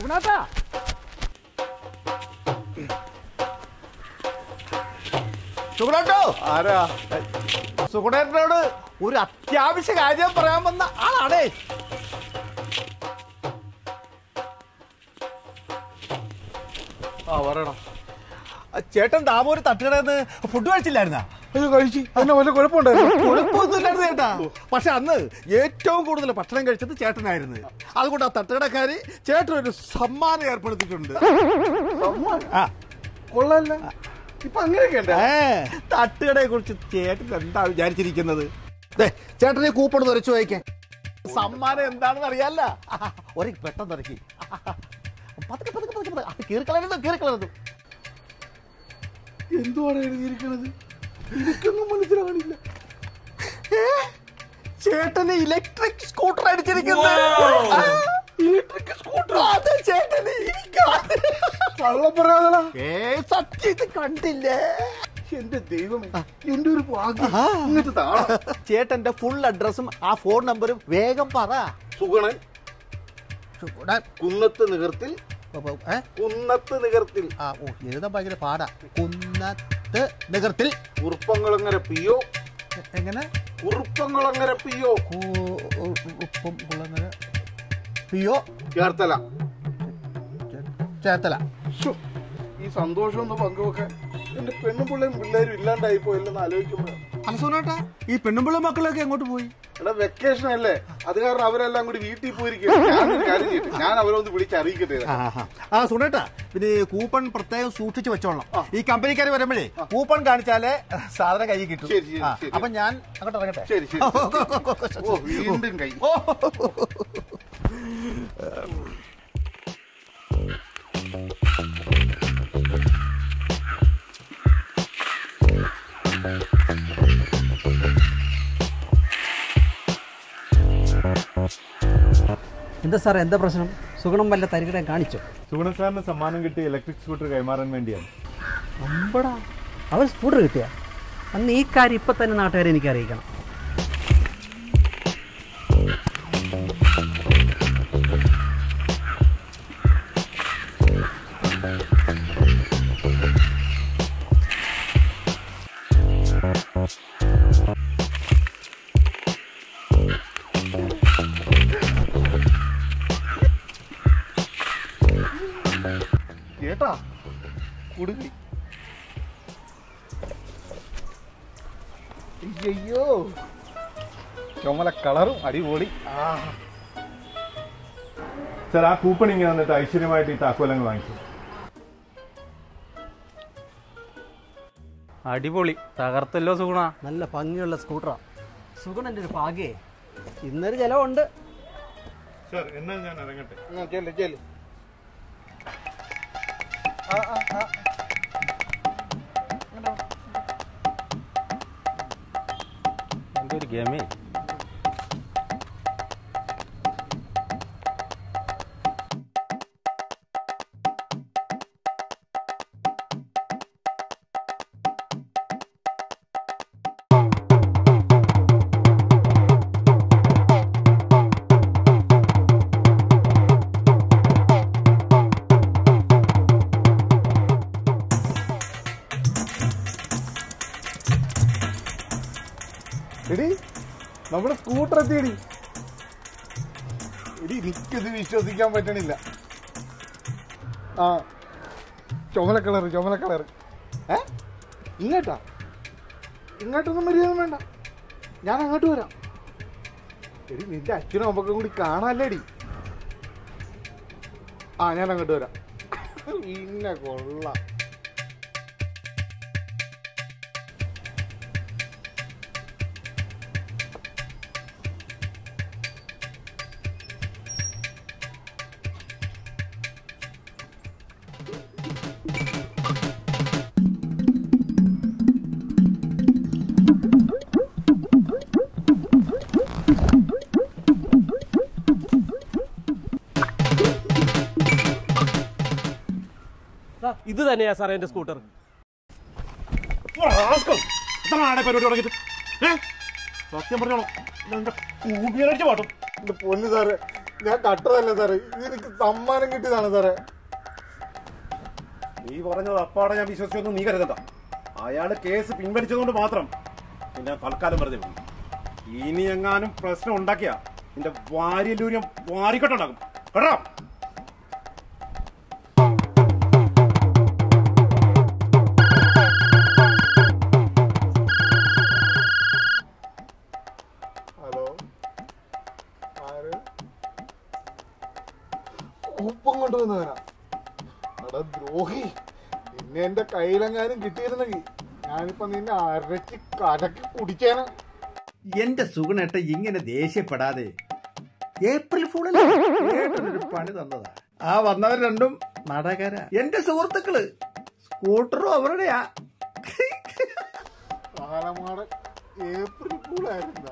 സുഗുണാട്ടാ സുഗുണാട്ടോ? ആരാ? സുഗുണേട്ടനോട് ഒരു അത്യാവശ്യ കാര്യം പറയാൻ വന്ന ആളാണേ. ആ പറയണം. ചേട്ടൻ ദാമോര് തട്ടുകടന്ന് ഫുഡ് കഴിച്ചില്ലായിരുന്നാ? അത് കഴിച്ചു. അതിന് വല്ല കുഴപ്പമുണ്ടായിരുന്നു? കുഴപ്പമൊന്നുമില്ലായിരുന്നു ചേട്ടാ. പക്ഷെ അന്ന് ഏറ്റവും കൂടുതൽ ഭക്ഷണം കഴിച്ചത് ചേട്ടനായിരുന്നു. അതുകൊണ്ട് ആ തട്ടുകടക്കാര് ചേട്ടൻ ഒരു സമ്മാനം ഏർപ്പെടുത്തിയിട്ടുണ്ട്. കൊള്ളാല്ല. ഇപ്പൊ അങ്ങനെയൊക്കെ തട്ടുകടയെ കുറിച്ച് ചേട്ടൻ എന്താ വിചാരിച്ചിരിക്കുന്നത്? ഈ കൂപ്പൺ തുറച്ചു വായിക്കാൻ സമ്മാനം എന്താണെന്ന് അറിയാല്ല. ഒരു പെട്ടെന്ന് ഇറക്കി. പതുക്കെ പതുക്കെ പതുക്കെ പതുക്കെ. കീറിക്കളരുത് കീറിക്കളരുത് എന്തുവാണ് എഴുതിയിരിക്കണത് എനിക്കൊന്നും മനസ്സിലാവണില്ല. ചേട്ടന് ഇലക്ട്രിക് സ്കൂട്ടർ അടിച്ചിരിക്കുന്നത് ഇലക്ട്രിക് സ്കൂട്ടർ അതെ ചേട്ടന് കള്ളപ്പറാതടാ ഏ കണ്ടില്ലേ? എന്റെ ദൈവമേ എന്റെ ഒരു ഭാഗ്യം. ഇങ്ങനത്തെ ചേട്ടന്റെ ഫുൾ അഡ്രസ്സും ആ ഫോൺ നമ്പറും വേഗം പറ. സുഗണൻ സുഗുണൻ. കുന്നത്ത് നികർത്തിൽ? കുന്നത്ത് നികർത്തിൽ. ആ ഓ എഴുതാൻ ഭയങ്കര പാടാ. കുന്നത്ത് നഗരത്തിൽ. എങ്ങനെ? ചേർത്തല. ചേർത്തല. ഈ സന്തോഷം ഒന്ന് പങ്കുവെക്കാൻ എന്റെ പെണ്ണും പിള്ളേരും പിള്ളേരും ഇല്ലാണ്ടായി പോയല്ലെന്ന് ആലോചിക്കുമ്പോഴാണ് അലസോനാട്ടാ ഈ പെണ്ണും പെണ്ണുമ്പിള്ള മക്കളൊക്കെ എങ്ങോട്ട് പോയി? എടാ വെക്കേഷൻ അല്ലേ? അത് കാരണം അവരെല്ലാം കൂടി വീട്ടിൽ പോയിരിക്കും ഞാൻ അവരൊന്ന് വിളിച്ച് അറിയിക്കട്ടെ. ആ സുണേട്ടാ പിന്നെ കൂപ്പൺ പ്രത്യേകം സൂക്ഷിച്ചു വെച്ചോളാം ഈ കമ്പനിക്കാർ വരുമ്പോഴേ കൂപ്പൺ കാണിച്ചാലേ സാധനം കൈ കിട്ടും. അപ്പൊ ഞാൻ അങ്ങോട്ട് ഇറങ്ങട്ടെ? ശരി ശരി ഓ വീണ്ടും കൈ. എന്താ സാർ എന്താ പ്രശ്നം? സുഗുണം വല്ല തരികിടം കാണിച്ചോ? സുഗുണസാറിന് സമ്മാനം കിട്ടിയ ഇലക്ട്രിക് സ്കൂട്ടർ കൈമാറാൻ വേണ്ടിയാണ്. അമ്പടാ. അവർ സ്കൂട്ടർ കിട്ടിയ? അന്ന് ഈ കാര്യം ഇപ്പം തന്നെ നാട്ടുകാരെ എനിക്ക് അറിയിക്കണം കുടുങ്ങി അയ്യോ ചുമല കളറും അടിപൊളി. സാർ ആ കൂപ്പൺ ഇങ്ങനെ വന്നിട്ട് ഐശ്വര്യമായിട്ട് ഈ താക്കോലങ്ങൾ വാങ്ങിച്ചു. അടിപൊളി. തകർത്തല്ലോ സുഗുണ. നല്ല ഭംഗിയുള്ള സ്കൂട്ടറാ. സുഗുണ എന്റെ ഒരു ഭാഗ്യേ. ഇന്നൊരു ചിലവുണ്ട്. സാർ എന്നാൽ ഞാൻ ഇറങ്ങട്ടെ? ചെല്ല് ചെല്ല്. ആ ആ ആ. good me. എടി നമ്മുടെ സ്കൂട്ടർ എത്തിയടി. എടി എനിക്കിത് വിശ്വസിക്കാൻ പറ്റണില്ല. ആ ചുമല കളർ ചുമല കളർ ഏ? ഇങ്ങോട്ടാ. ഇങ്ങോട്ടൊന്നും മര്യാദ വേണ്ട. ഞാൻ അങ്ങോട്ട് വരാം. എടി നിന്റെ അച്ഛനും അമ്മക്കും കൂടി കാണാല്ലേടി? ആ ഞാൻ അങ്ങോട്ട് വരാം. പിന്നെ കൊള്ളാം. ഇത് തന്നെയാ സാറേ എന്റെ സ്കൂട്ടർ? സത്യം പറഞ്ഞോളൂ പാട്ടും. പൊന്നു സാറ് ഞാൻ കട്ടതല്ല സാറേ. സമ്മാനം കിട്ടിയതാണ് സാറേ. നീ പറഞ്ഞത് അപ്പാടെ ഞാൻ വിശ്വസിച്ചൊന്നും നീ കരുതണ്ട. അയാൾ കേസ് പിൻവലിച്ചതുകൊണ്ട് മാത്രം പിന്നെ തൽക്കാലം വെറുതെ വിടും. ഇനി എങ്ങാനും പ്രശ്നം ഉണ്ടാക്കിയ നിന്റെ വാരിയല്ലൂര്യം വാരിക്കെട്ടുണ്ടാകും. കേട്ടോ? കൂപ്പം കൊണ്ടുവന്നവനാ എടാ ദ്രോഹി നിന്നെ എന്റെ കയ്യിലെങ്ങാനും കിട്ടിയിരുന്നെങ്കിൽ ഞാനിപ്പോ നിന്നെ അരച്ച് കലക്കി കുടിക്കാനാ എന്റെ സുഗുണേട്ട ഇങ്ങനെ ദേഷ്യപ്പെടാതെ ഏപ്രിൽ ഫൂളിൽ ഒരു പണി തന്നതാ. ആ വന്നവർ രണ്ടും നാടകര എന്റെ സുഹൃത്തുക്കൾ സ്കൂട്ടറും അവരുടെയാ. ഏപ്രിൽ ഫൂളായിരുന്ന